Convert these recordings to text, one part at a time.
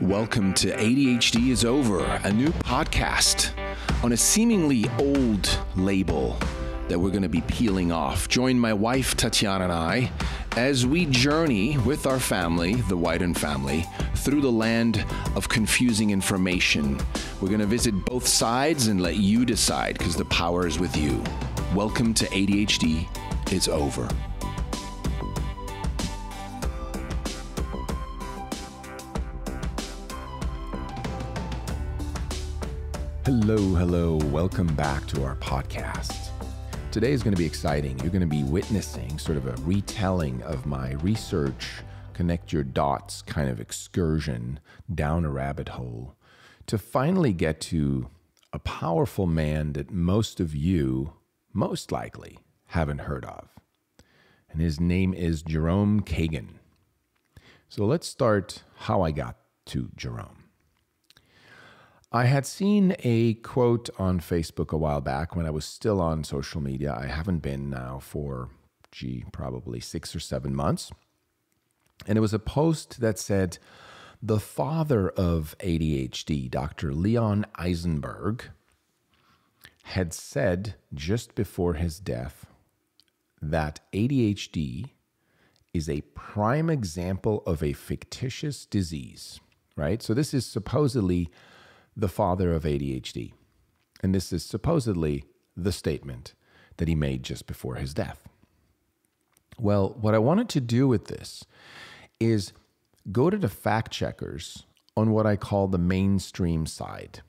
Welcome to ADHD is Over, a new podcast on a seemingly old label that we're going to be peeling off. Join my wife Tatiana and I as we journey with our family, the Wyden family, through the land of confusing information. We're going to visit both sides and let you decide because the power is with you. Welcome to ADHD is Over. Hello, hello. Welcome back to our podcast. Today is going to be exciting. You're going to be witnessing sort of a retelling of my research, connect your dots kind of excursion down a rabbit hole to finally get to a powerful man that most of you, most likely, haven't heard of. And his name is Jerome Kagan. So let's start how I got to Jerome. I had seen a quote on Facebook a while back when I was still on social media. I haven't been now for, gee, probably six or seven months. And it was a post that said, The father of ADHD, Dr. Leon Eisenberg, had said just before his death that ADHD is a prime example of a fictitious disease, right? So this is supposedly the father of ADHD. And this is supposedly the statement that he made just before his death. Well, what I wanted to do with this is go to the fact checkers on what I call the mainstream side.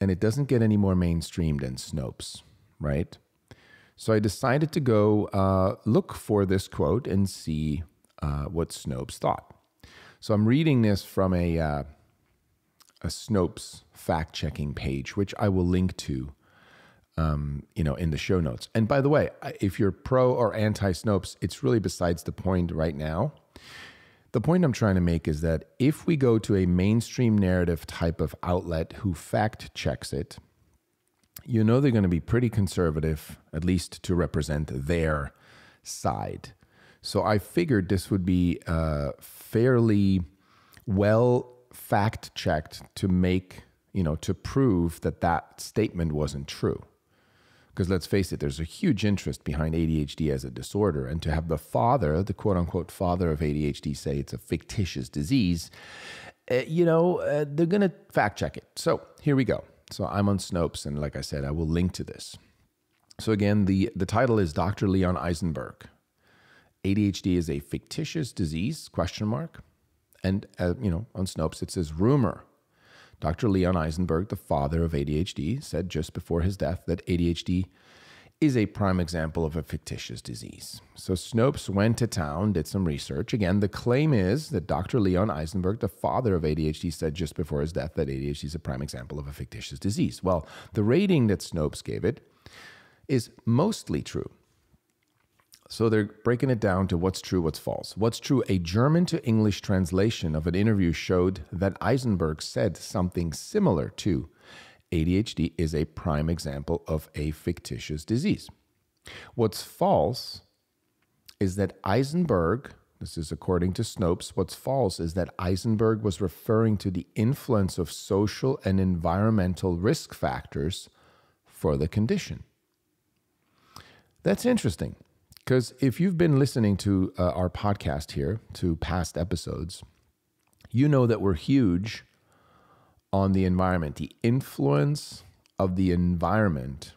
And it doesn't get any more mainstream than Snopes, right? So I decided to go uh, look for this quote and see uh, what Snopes thought. So I'm reading this from a, uh, a Snopes fact checking page, which I will link to, um, you know, in the show notes. And by the way, if you're pro or anti Snopes, it's really besides the point right now. The point I'm trying to make is that if we go to a mainstream narrative type of outlet who fact checks it, you know they're going to be pretty conservative, at least to represent their side. So I figured this would be uh, fairly well fact checked to make you know, to prove that that statement wasn't true. Because let's face it, there's a huge interest behind ADHD as a disorder. And to have the father, the quote unquote father of ADHD, say it's a fictitious disease, uh, you know, uh, they're going to fact check it. So here we go. So I'm on Snopes, and like I said, I will link to this. So again, the, the title is Dr. Leon Eisenberg. ADHD is a fictitious disease, question mark. And, uh, you know, on Snopes, it says rumor Dr. Leon Eisenberg, the father of ADHD, said just before his death that ADHD is a prime example of a fictitious disease. So Snopes went to town, did some research. Again, the claim is that Dr. Leon Eisenberg, the father of ADHD, said just before his death that ADHD is a prime example of a fictitious disease. Well, the rating that Snopes gave it is mostly true. So they're breaking it down to what's true, what's false. What's true? A German to English translation of an interview showed that Eisenberg said something similar to ADHD is a prime example of a fictitious disease. What's false is that Eisenberg, this is according to Snopes, what's false is that Eisenberg was referring to the influence of social and environmental risk factors for the condition. That's interesting because if you've been listening to uh, our podcast here, to past episodes, you know that we're huge on the environment, the influence of the environment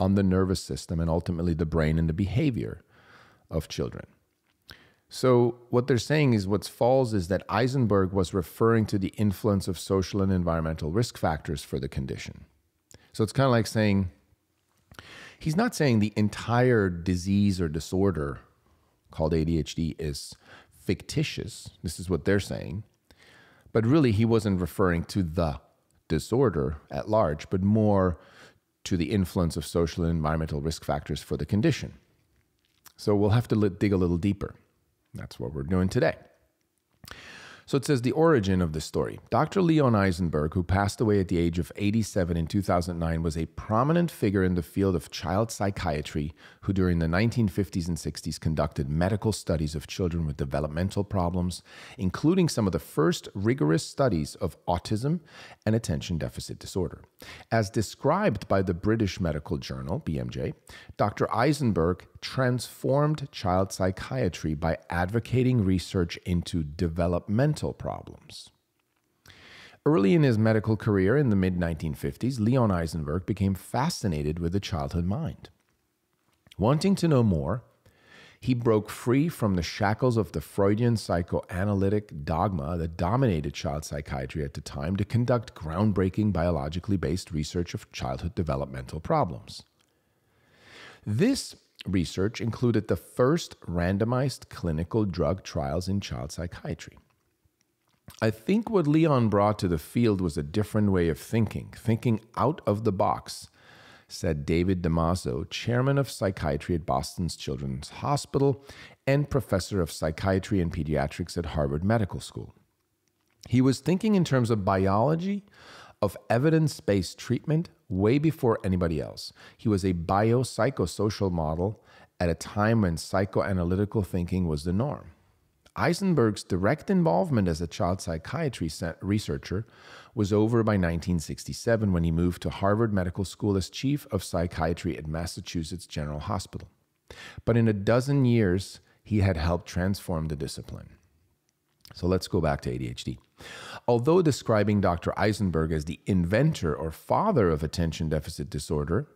on the nervous system and ultimately the brain and the behavior of children. So, what they're saying is what's false is that Eisenberg was referring to the influence of social and environmental risk factors for the condition. So, it's kind of like saying, he's not saying the entire disease or disorder called ADHD is fictitious. This is what they're saying. But really, he wasn't referring to the disorder at large, but more to the influence of social and environmental risk factors for the condition. So we'll have to dig a little deeper. That's what we're doing today. So it says the origin of the story. Dr. Leon Eisenberg, who passed away at the age of 87 in 2009, was a prominent figure in the field of child psychiatry who, during the 1950s and 60s, conducted medical studies of children with developmental problems, including some of the first rigorous studies of autism and attention deficit disorder. As described by the British Medical Journal, BMJ, Dr. Eisenberg transformed child psychiatry by advocating research into developmental problems. Early in his medical career in the mid 1950s, Leon Eisenberg became fascinated with the childhood mind. Wanting to know more, he broke free from the shackles of the Freudian psychoanalytic dogma that dominated child psychiatry at the time to conduct groundbreaking biologically based research of childhood developmental problems. This research included the first randomized clinical drug trials in child psychiatry. I think what Leon brought to the field was a different way of thinking, thinking out of the box, said David DeMaso, chairman of psychiatry at Boston's Children's Hospital and professor of psychiatry and pediatrics at Harvard Medical School. He was thinking in terms of biology, of evidence based treatment, way before anybody else. He was a biopsychosocial model at a time when psychoanalytical thinking was the norm. Eisenberg's direct involvement as a child psychiatry researcher was over by 1967 when he moved to Harvard Medical School as chief of psychiatry at Massachusetts General Hospital. But in a dozen years, he had helped transform the discipline. So let's go back to ADHD. Although describing Dr. Eisenberg as the inventor or father of attention deficit disorder,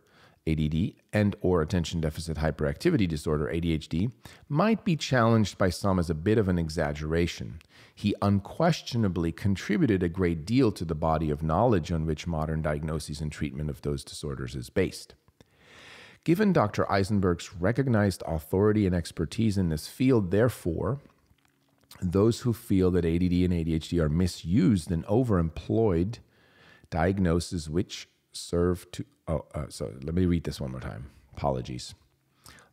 ADD and or attention deficit hyperactivity disorder ADHD might be challenged by some as a bit of an exaggeration. He unquestionably contributed a great deal to the body of knowledge on which modern diagnoses and treatment of those disorders is based. Given Dr. Eisenberg's recognized authority and expertise in this field, therefore, those who feel that ADD and ADHD are misused and overemployed diagnoses which serve to Oh, uh, so let me read this one more time. Apologies.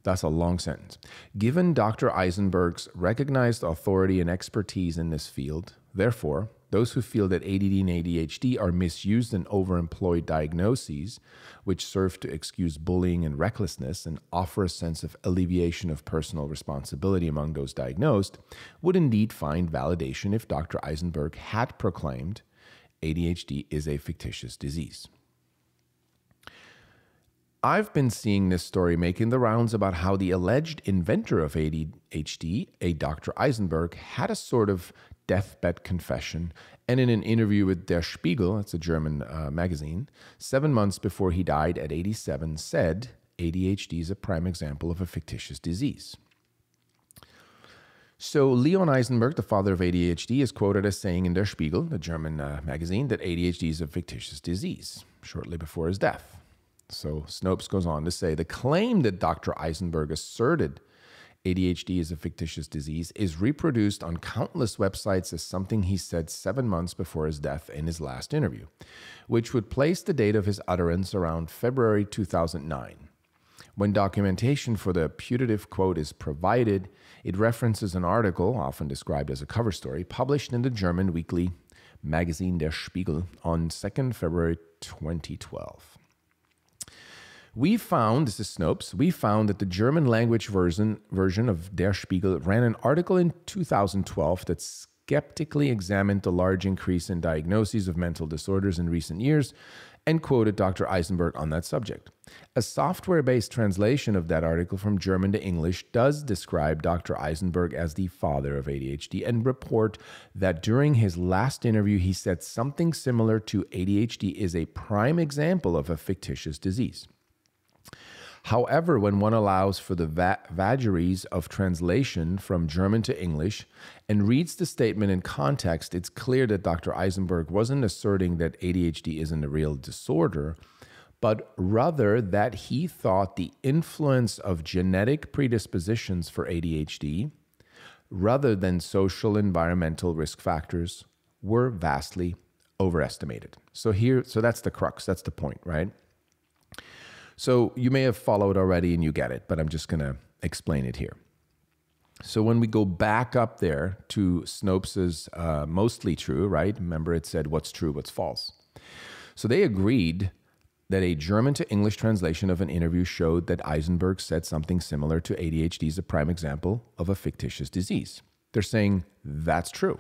That's a long sentence. Given Dr. Eisenberg's recognized authority and expertise in this field, therefore, those who feel that ADD and ADHD are misused and overemployed diagnoses, which serve to excuse bullying and recklessness and offer a sense of alleviation of personal responsibility among those diagnosed, would indeed find validation if Dr. Eisenberg had proclaimed ADHD is a fictitious disease. I've been seeing this story making the rounds about how the alleged inventor of ADHD, a Dr. Eisenberg, had a sort of deathbed confession. And in an interview with Der Spiegel, it's a German uh, magazine, seven months before he died at 87, said ADHD is a prime example of a fictitious disease. So, Leon Eisenberg, the father of ADHD, is quoted as saying in Der Spiegel, the German uh, magazine, that ADHD is a fictitious disease shortly before his death. So Snopes goes on to say the claim that Dr. Eisenberg asserted ADHD is a fictitious disease is reproduced on countless websites as something he said seven months before his death in his last interview, which would place the date of his utterance around February 2009. When documentation for the putative quote is provided, it references an article, often described as a cover story, published in the German weekly magazine Der Spiegel on 2nd February 2012. We found, this is Snopes, we found that the German language version, version of Der Spiegel ran an article in 2012 that skeptically examined the large increase in diagnoses of mental disorders in recent years and quoted Dr. Eisenberg on that subject. A software based translation of that article from German to English does describe Dr. Eisenberg as the father of ADHD and report that during his last interview, he said something similar to ADHD is a prime example of a fictitious disease. However, when one allows for the va- vagaries of translation from German to English and reads the statement in context, it's clear that Dr. Eisenberg wasn't asserting that ADHD isn't a real disorder, but rather that he thought the influence of genetic predispositions for ADHD, rather than social environmental risk factors, were vastly overestimated. So here, so that's the crux, that's the point, right? So you may have followed already and you get it, but I'm just going to explain it here. So when we go back up there to Snopes's uh, mostly true, right? Remember, it said what's true, what's false. So they agreed that a German to English translation of an interview showed that Eisenberg said something similar to ADHD is a prime example of a fictitious disease. They're saying that's true.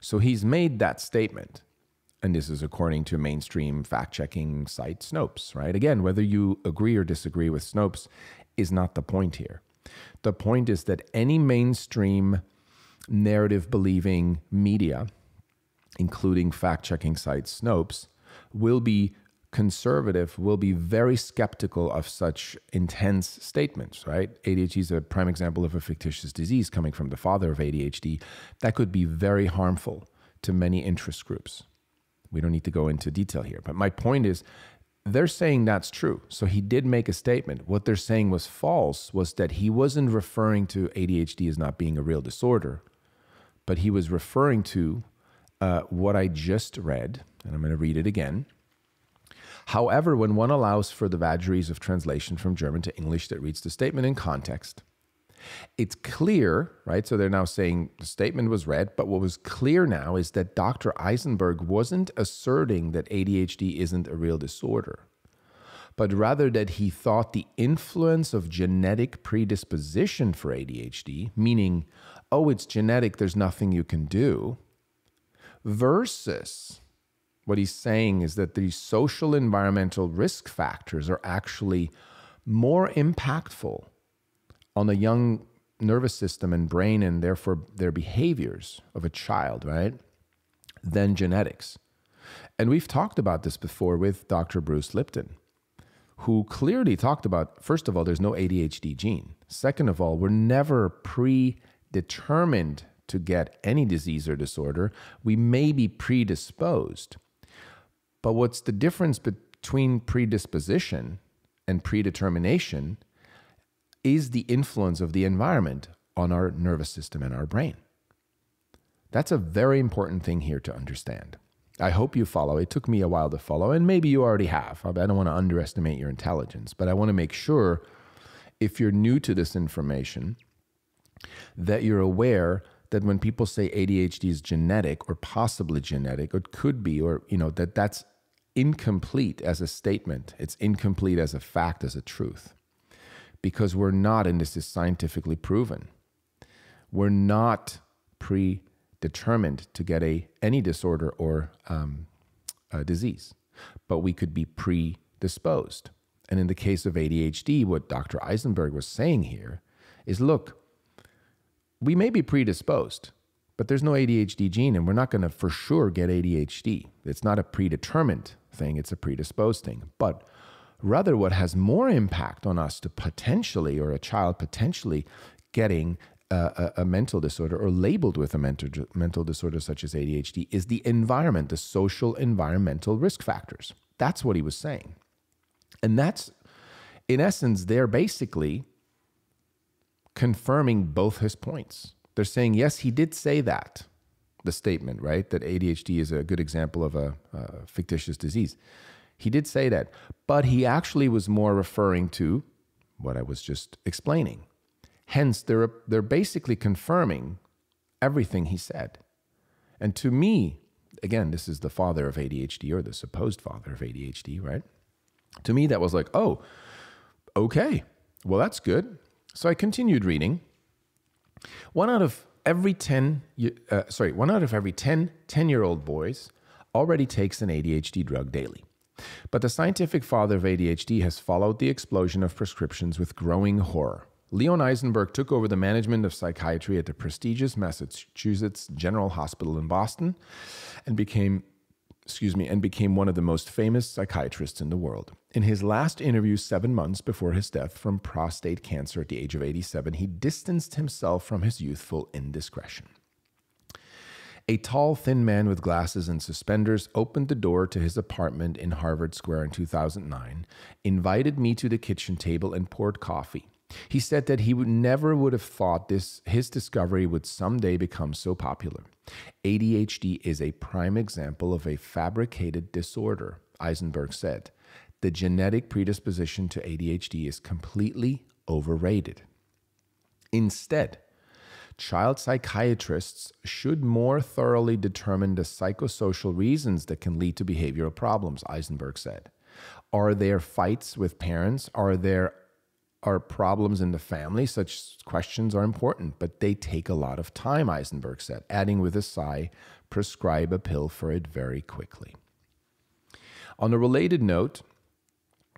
So he's made that statement. And this is according to mainstream fact checking site Snopes, right? Again, whether you agree or disagree with Snopes is not the point here. The point is that any mainstream narrative believing media, including fact checking site Snopes, will be conservative will be very skeptical of such intense statements, right? ADHD is a prime example of a fictitious disease coming from the father of ADHD that could be very harmful to many interest groups. We don't need to go into detail here, but my point is they're saying that's true. So he did make a statement. What they're saying was false was that he wasn't referring to ADHD as not being a real disorder, but he was referring to uh, what I just read, and I'm going to read it again However, when one allows for the vagaries of translation from German to English that reads the statement in context, it's clear, right? So they're now saying the statement was read, but what was clear now is that Dr. Eisenberg wasn't asserting that ADHD isn't a real disorder, but rather that he thought the influence of genetic predisposition for ADHD, meaning, oh, it's genetic, there's nothing you can do, versus what he's saying is that these social environmental risk factors are actually more impactful on the young nervous system and brain and therefore their behaviors of a child, right? Than genetics. And we've talked about this before with Dr. Bruce Lipton, who clearly talked about first of all, there's no ADHD gene. Second of all, we're never predetermined to get any disease or disorder. We may be predisposed. But what's the difference between predisposition and predetermination is the influence of the environment on our nervous system and our brain. That's a very important thing here to understand. I hope you follow. It took me a while to follow, and maybe you already have. I don't want to underestimate your intelligence, but I want to make sure if you're new to this information that you're aware that when people say ADHD is genetic or possibly genetic, or it could be, or you know, that that's incomplete as a statement, it's incomplete as a fact, as a truth. Because we're not, and this is scientifically proven, we're not predetermined to get a any disorder or um, disease, but we could be predisposed. And in the case of ADHD, what Dr. Eisenberg was saying here is look, we may be predisposed, but there's no ADHD gene, and we're not going to for sure get ADHD. It's not a predetermined thing, it's a predisposed thing. But rather, what has more impact on us to potentially, or a child potentially getting a, a, mental disorder or labeled with a mental, mental disorder such as ADHD is the environment, the social environmental risk factors. That's what he was saying. And that's, in essence, they're basically confirming both his points. They're saying, yes, he did say that, the statement, right? That ADHD is a good example of a, a fictitious disease. He did say that, but he actually was more referring to what I was just explaining. Hence, they're, they're basically confirming everything he said. And to me, again, this is the father of ADHD or the supposed father of ADHD, right? To me, that was like, oh, okay, well, that's good. So I continued reading. One out of every 10, uh, sorry, one out of every 10 10 year old boys already takes an ADHD drug daily. But the scientific father of ADHD has followed the explosion of prescriptions with growing horror. Leon Eisenberg took over the management of psychiatry at the prestigious Massachusetts General Hospital in Boston and became excuse me, and became one of the most famous psychiatrists in the world. In his last interview, seven months before his death from prostate cancer at the age of 87, he distanced himself from his youthful indiscretion. A tall, thin man with glasses and suspenders opened the door to his apartment in Harvard Square in 2009, invited me to the kitchen table, and poured coffee. He said that he would never would have thought this his discovery would someday become so popular. ADHD is a prime example of a fabricated disorder, Eisenberg said. The genetic predisposition to ADHD is completely overrated. Instead, child psychiatrists should more thoroughly determine the psychosocial reasons that can lead to behavioral problems, Eisenberg said. Are there fights with parents? Are there are problems in the family? Such questions are important, but they take a lot of time, Eisenberg said, adding with a sigh, prescribe a pill for it very quickly. On a related note,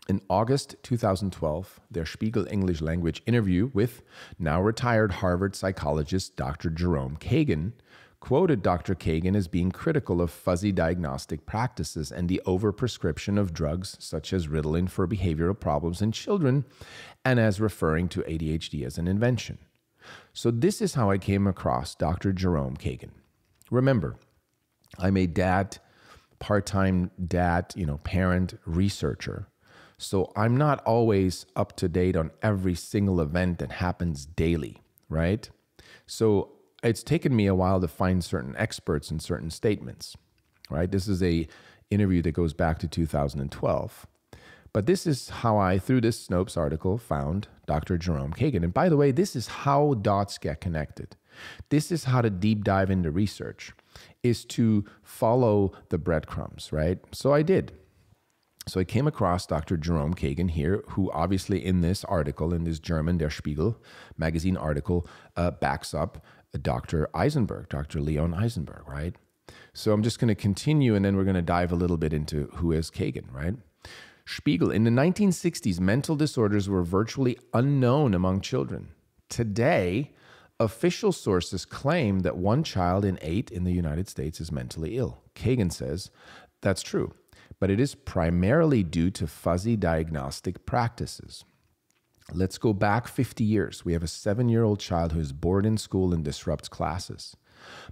in August 2012, Der Spiegel English language interview with now retired Harvard psychologist Dr. Jerome Kagan quoted Dr. Kagan as being critical of fuzzy diagnostic practices and the overprescription of drugs such as Ritalin for behavioral problems in children, and as referring to ADHD as an invention. So, this is how I came across Dr. Jerome Kagan. Remember, I'm a dad, part time dad, you know, parent researcher so I'm not always up to date on every single event that happens daily, right? So it's taken me a while to find certain experts and certain statements, right? This is a interview that goes back to 2012. But this is how I, through this Snopes article, found Dr. Jerome Kagan. And by the way, this is how dots get connected. This is how to deep dive into research, is to follow the breadcrumbs, right? So I did. So I came across Dr. Jerome Kagan here, who obviously in this article, in this German Der Spiegel magazine article, uh, backs up Dr. Eisenberg, Dr. Leon Eisenberg, right? So I'm just going to continue and then we're going to dive a little bit into who is Kagan, right? Spiegel, in the 1960s, mental disorders were virtually unknown among children. Today, official sources claim that one child in eight in the United States is mentally ill. Kagan says that's true but it is primarily due to fuzzy diagnostic practices. Let's go back 50 years. We have a seven year old child who is bored in school and disrupts classes.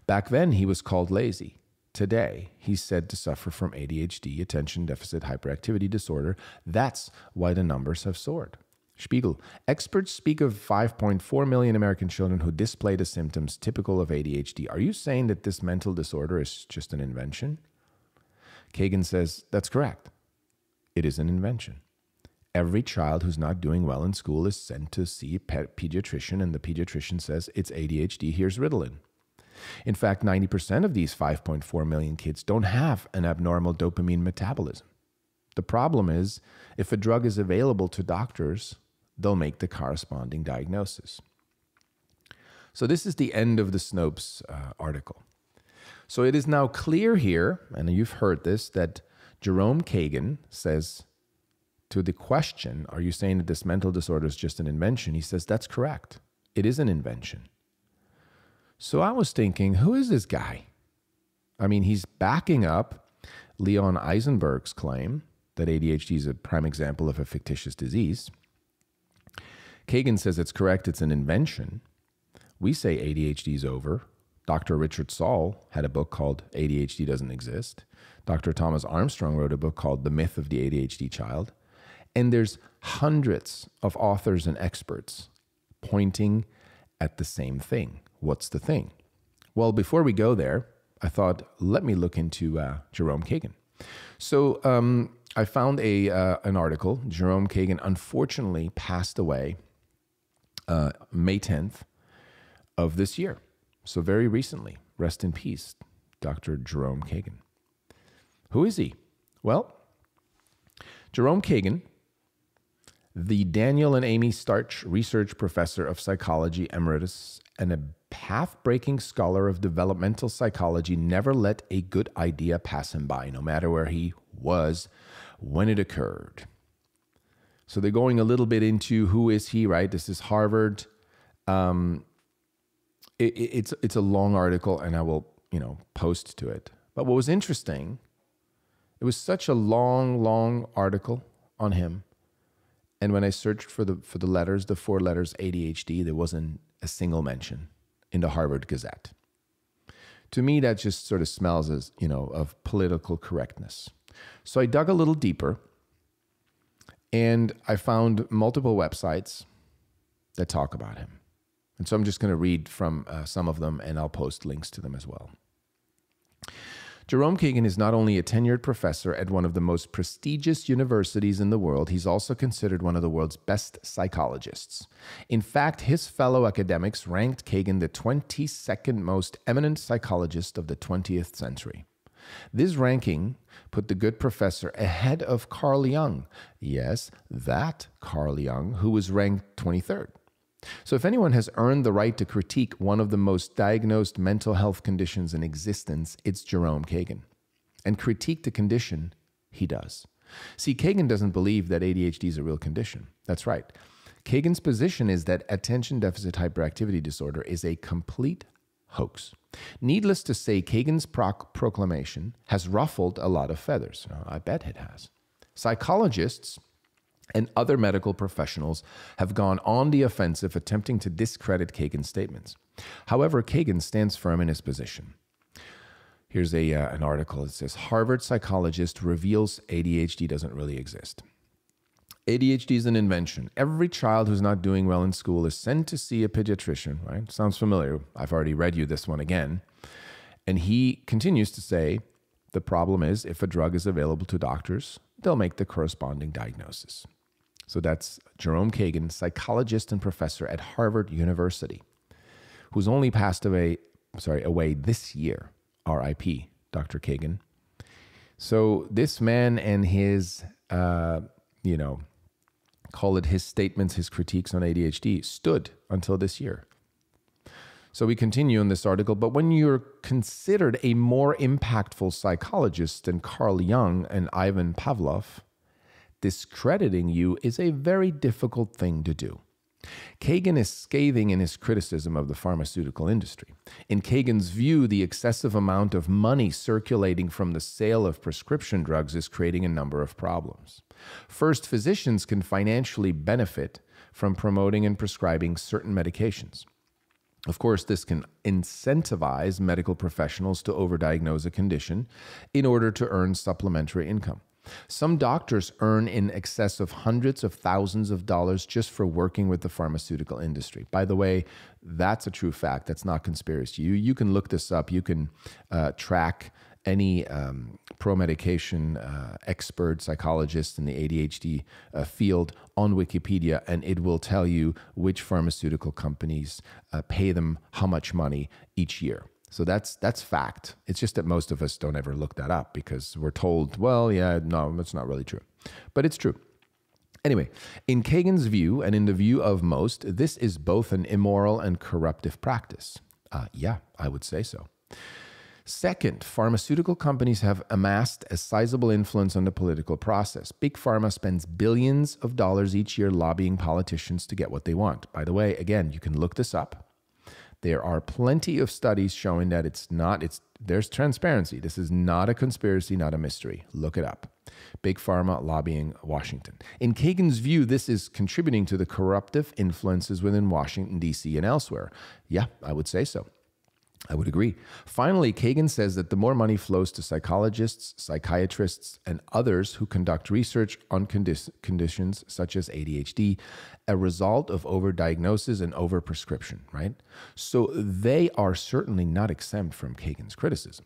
Back then, he was called lazy. Today, he's said to suffer from ADHD, attention deficit hyperactivity disorder. That's why the numbers have soared. Spiegel. Experts speak of 5.4 million American children who display the symptoms typical of ADHD. Are you saying that this mental disorder is just an invention? Kagan says that's correct. It is an invention. Every child who's not doing well in school is sent to see a pediatrician, and the pediatrician says it's ADHD, here's Ritalin. In fact, 90% of these 5.4 million kids don't have an abnormal dopamine metabolism. The problem is, if a drug is available to doctors, they'll make the corresponding diagnosis. So, this is the end of the Snopes uh, article. So it is now clear here, and you've heard this, that Jerome Kagan says to the question, Are you saying that this mental disorder is just an invention? He says, That's correct. It is an invention. So I was thinking, who is this guy? I mean, he's backing up Leon Eisenberg's claim that ADHD is a prime example of a fictitious disease. Kagan says it's correct, it's an invention. We say ADHD is over. Dr. Richard Saul had a book called ADHD Doesn't Exist. Dr. Thomas Armstrong wrote a book called The Myth of the ADHD Child. And there's hundreds of authors and experts pointing at the same thing. What's the thing? Well, before we go there, I thought, let me look into uh, Jerome Kagan. So um, I found a uh, an article. Jerome Kagan unfortunately passed away uh, May 10th of this year. So, very recently, rest in peace, Dr. Jerome Kagan. Who is he? Well, Jerome Kagan, the Daniel and Amy Starch Research Professor of Psychology Emeritus and a path breaking scholar of developmental psychology, never let a good idea pass him by, no matter where he was when it occurred. So they're going a little bit into who is he, right? This is Harvard. Um, it, it's it's a long article, and I will you know post to it. But what was interesting, it was such a long, long article on him, and when I searched for the for the letters, the four letters ADHD, there wasn't a single mention in the Harvard Gazette. To me, that just sort of smells as you know of political correctness. So I dug a little deeper, and I found multiple websites that talk about him. And so I'm just going to read from uh, some of them and I'll post links to them as well. Jerome Kagan is not only a tenured professor at one of the most prestigious universities in the world, he's also considered one of the world's best psychologists. In fact, his fellow academics ranked Kagan the 22nd most eminent psychologist of the 20th century. This ranking put the good professor ahead of Carl Jung. Yes, that Carl Jung, who was ranked 23rd. So, if anyone has earned the right to critique one of the most diagnosed mental health conditions in existence, it's Jerome Kagan. And critique the condition, he does. See, Kagan doesn't believe that ADHD is a real condition. That's right. Kagan's position is that attention deficit hyperactivity disorder is a complete hoax. Needless to say, Kagan's proc- proclamation has ruffled a lot of feathers. I bet it has. Psychologists and other medical professionals have gone on the offensive attempting to discredit Kagan's statements. However, Kagan stands firm in his position. Here's a, uh, an article. that says Harvard psychologist reveals ADHD doesn't really exist. ADHD is an invention. Every child who's not doing well in school is sent to see a pediatrician, right? Sounds familiar. I've already read you this one again. And he continues to say the problem is if a drug is available to doctors, they'll make the corresponding diagnosis. So that's Jerome Kagan, psychologist and professor at Harvard University, who's only passed away, sorry, away this year. R.I.P. Dr. Kagan. So this man and his, uh, you know, call it his statements, his critiques on ADHD, stood until this year. So we continue in this article, but when you're considered a more impactful psychologist than Carl Jung and Ivan Pavlov, discrediting you is a very difficult thing to do. Kagan is scathing in his criticism of the pharmaceutical industry. In Kagan's view, the excessive amount of money circulating from the sale of prescription drugs is creating a number of problems. First, physicians can financially benefit from promoting and prescribing certain medications. Of course, this can incentivize medical professionals to overdiagnose a condition in order to earn supplementary income. Some doctors earn in excess of hundreds of thousands of dollars just for working with the pharmaceutical industry. By the way, that's a true fact. That's not conspiracy. You, you can look this up. You can uh, track any um, pro medication uh, expert psychologist in the ADHD uh, field on Wikipedia, and it will tell you which pharmaceutical companies uh, pay them how much money each year. So that's that's fact. It's just that most of us don't ever look that up because we're told, well, yeah, no, it's not really true. But it's true. Anyway, in Kagan's view, and in the view of most, this is both an immoral and corruptive practice. Uh, yeah, I would say so. Second, pharmaceutical companies have amassed a sizable influence on the political process. Big Pharma spends billions of dollars each year lobbying politicians to get what they want. By the way, again, you can look this up. There are plenty of studies showing that it's not, it's there's transparency. This is not a conspiracy, not a mystery. Look it up. Big Pharma lobbying Washington. In Kagan's view, this is contributing to the corruptive influences within Washington, D.C. and elsewhere. Yeah, I would say so. I would agree. Finally, Kagan says that the more money flows to psychologists, psychiatrists, and others who conduct research on condi- conditions such as ADHD, a result of overdiagnosis and overprescription, right? So they are certainly not exempt from Kagan's criticism.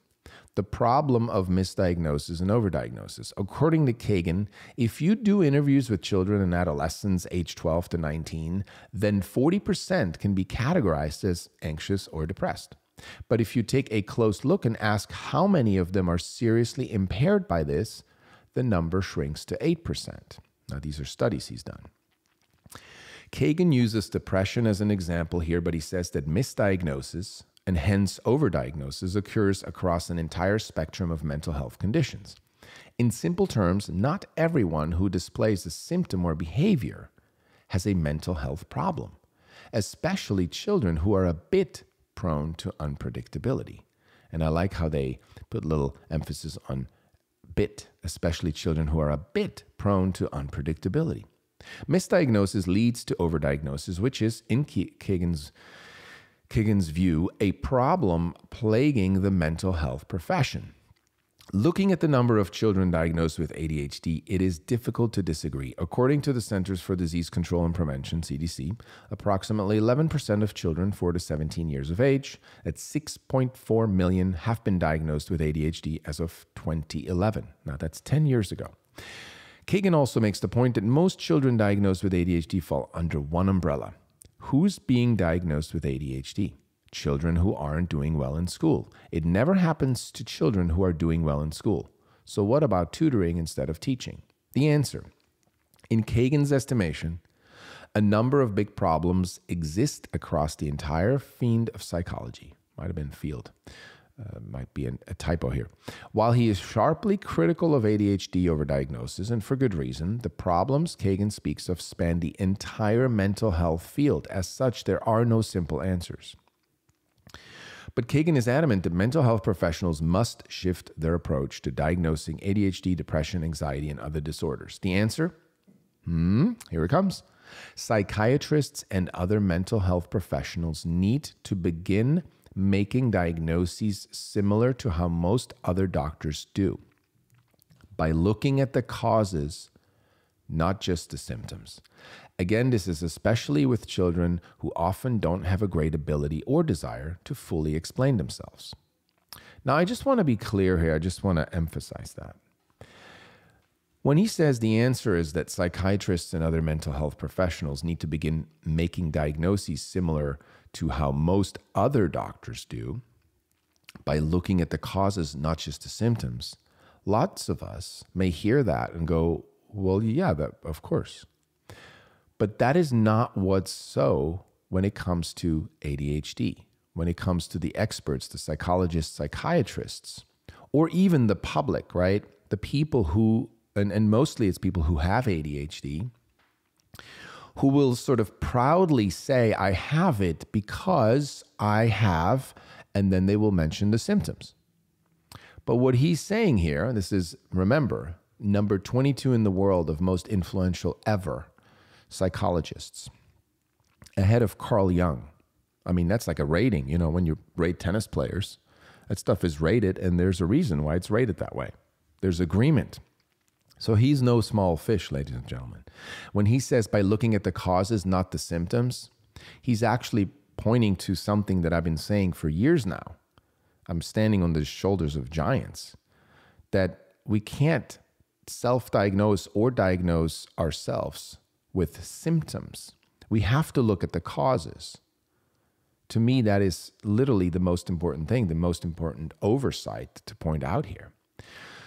The problem of misdiagnosis and overdiagnosis. According to Kagan, if you do interviews with children and adolescents aged 12 to 19, then 40% can be categorized as anxious or depressed. But if you take a close look and ask how many of them are seriously impaired by this, the number shrinks to 8%. Now, these are studies he's done. Kagan uses depression as an example here, but he says that misdiagnosis and hence overdiagnosis occurs across an entire spectrum of mental health conditions. In simple terms, not everyone who displays a symptom or behavior has a mental health problem, especially children who are a bit prone to unpredictability. And I like how they put little emphasis on bit, especially children who are a bit prone to unpredictability. Misdiagnosis leads to overdiagnosis, which is, in Kagan's, Kagan's view, a problem plaguing the mental health profession. Looking at the number of children diagnosed with ADHD, it is difficult to disagree. According to the Centers for Disease Control and Prevention, CDC, approximately 11% of children 4 to 17 years of age, at 6.4 million, have been diagnosed with ADHD as of 2011. Now, that's 10 years ago. Kagan also makes the point that most children diagnosed with ADHD fall under one umbrella. Who's being diagnosed with ADHD? Children who aren't doing well in school. It never happens to children who are doing well in school. So, what about tutoring instead of teaching? The answer in Kagan's estimation, a number of big problems exist across the entire field of psychology. Might have been field. Uh, might be an, a typo here. While he is sharply critical of ADHD overdiagnosis, and for good reason, the problems Kagan speaks of span the entire mental health field. As such, there are no simple answers. But Kagan is adamant that mental health professionals must shift their approach to diagnosing ADHD, depression, anxiety, and other disorders. The answer? Hmm, here it comes. Psychiatrists and other mental health professionals need to begin making diagnoses similar to how most other doctors do by looking at the causes, not just the symptoms. Again, this is especially with children who often don't have a great ability or desire to fully explain themselves. Now, I just want to be clear here. I just want to emphasize that. When he says the answer is that psychiatrists and other mental health professionals need to begin making diagnoses similar to how most other doctors do by looking at the causes, not just the symptoms, lots of us may hear that and go, well, yeah, that, of course. But that is not what's so when it comes to ADHD, when it comes to the experts, the psychologists, psychiatrists, or even the public, right? The people who, and, and mostly it's people who have ADHD, who will sort of proudly say, I have it because I have, and then they will mention the symptoms. But what he's saying here, this is, remember, number 22 in the world of most influential ever psychologists ahead of Carl Jung. I mean, that's like a rating, you know, when you rate tennis players, that stuff is rated, and there's a reason why it's rated that way. There's agreement. So he's no small fish, ladies and gentlemen. When he says by looking at the causes, not the symptoms, he's actually pointing to something that I've been saying for years now. I'm standing on the shoulders of giants that we can't self diagnose or diagnose ourselves with symptoms. We have to look at the causes. To me, that is literally the most important thing, the most important oversight to point out here.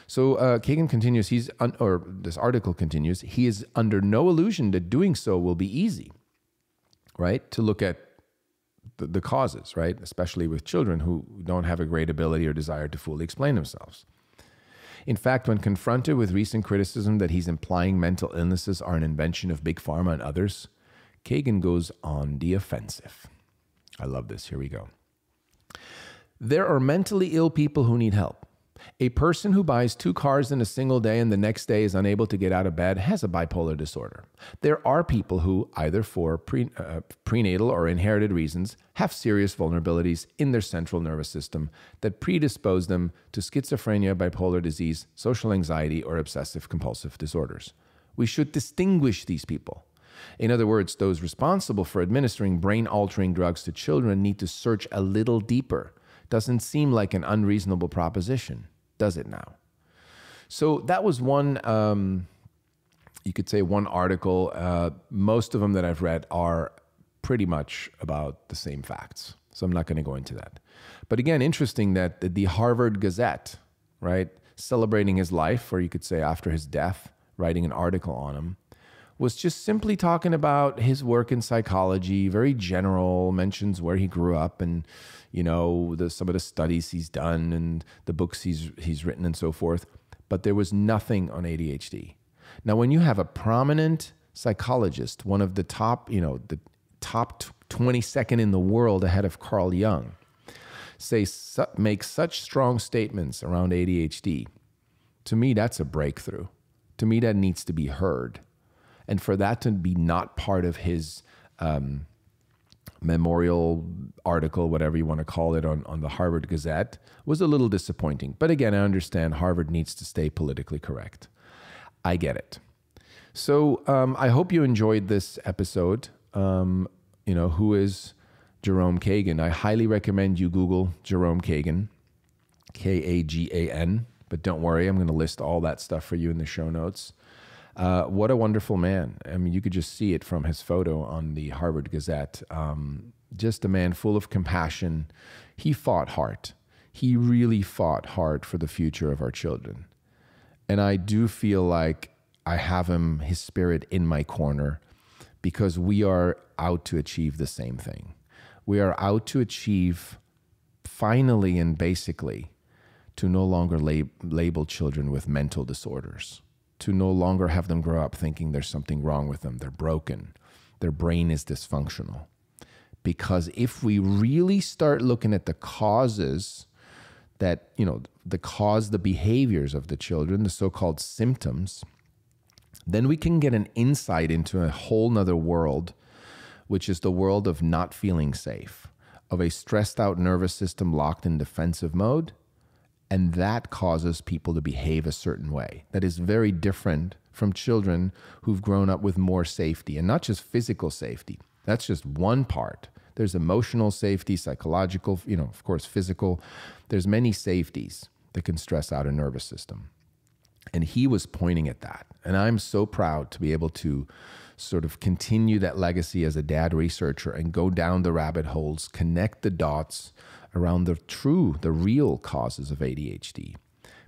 So uh, Kagan continues, he's un- or this article continues, he is under no illusion that doing so will be easy, right? To look at the, the causes, right? Especially with children who don't have a great ability or desire to fully explain themselves. In fact, when confronted with recent criticism that he's implying mental illnesses are an invention of Big Pharma and others, Kagan goes on the offensive. I love this. Here we go. There are mentally ill people who need help. A person who buys two cars in a single day and the next day is unable to get out of bed has a bipolar disorder. There are people who, either for pre, uh, prenatal or inherited reasons, have serious vulnerabilities in their central nervous system that predispose them to schizophrenia, bipolar disease, social anxiety, or obsessive compulsive disorders. We should distinguish these people. In other words, those responsible for administering brain altering drugs to children need to search a little deeper. Doesn't seem like an unreasonable proposition does it now. So that was one, um, you could say, one article. Uh, most of them that I've read are pretty much about the same facts. So I'm not going to go into that. But again, interesting that the Harvard Gazette, right, celebrating his life, or you could say after his death, writing an article on him, was just simply talking about his work in psychology, very general, mentions where he grew up and you know the, some of the studies he's done and the books he's he's written and so forth. But there was nothing on ADHD. Now, when you have a prominent psychologist, one of the top, you know, the top 22nd in the world ahead of Carl Jung, say make such strong statements around ADHD, to me that's a breakthrough. To me that needs to be heard and for that to be not part of his um, memorial article, whatever you want to call it, on, on the Harvard Gazette was a little disappointing. But again, I understand Harvard needs to stay politically correct. I get it. So um, I hope you enjoyed this episode. Um, you know, who is Jerome Kagan? I highly recommend you Google Jerome Kagan, K A G A N. But don't worry, I'm going to list all that stuff for you in the show notes. Uh, what a wonderful man. I mean, you could just see it from his photo on the Harvard Gazette. Um, just a man full of compassion. He fought hard. He really fought hard for the future of our children. And I do feel like I have him, his spirit in my corner because we are out to achieve the same thing. We are out to achieve finally and basically to no longer lab- label children with mental disorders to no longer have them grow up thinking there's something wrong with them, they're broken, their brain is dysfunctional. Because if we really start looking at the causes that, you know, the cause the behaviors of the children, the so called symptoms, then we can get an insight into a whole nother world, which is the world of not feeling safe, of a stressed out nervous system locked in defensive mode and that causes people to behave a certain way that is very different from children who've grown up with more safety and not just physical safety. That's just one part. There's emotional safety, psychological, you know, of course, physical. There's many safeties that can stress out a nervous system. And he was pointing at that. And I'm so proud to be able to sort of continue that legacy as a dad researcher and go down the rabbit holes, connect the dots around the true, the real causes of ADHD.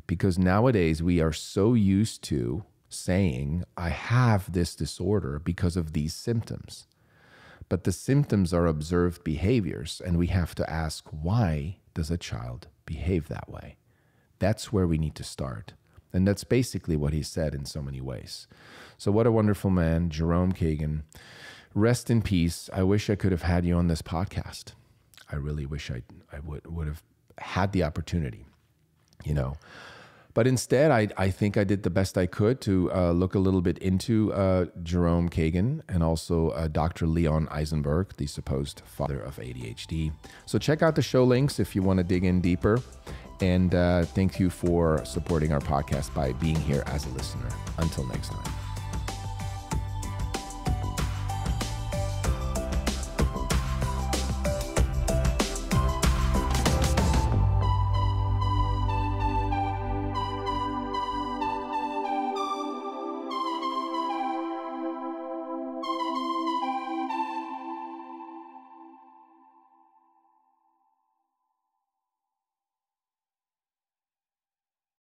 Because nowadays we are so used to saying, I have this disorder because of these symptoms. But the symptoms are observed behaviors, and we have to ask, why does a child behave that way? That's where we need to start. And that's basically what he said in so many ways. So, what a wonderful man, Jerome Kagan. Rest in peace. I wish I could have had you on this podcast. I really wish I I would would have had the opportunity, you know. But instead, I, I think I did the best I could to uh, look a little bit into uh, Jerome Kagan and also uh, Dr. Leon Eisenberg, the supposed father of ADHD. So check out the show links if you want to dig in deeper. And uh, thank you for supporting our podcast by being here as a listener. Until next time.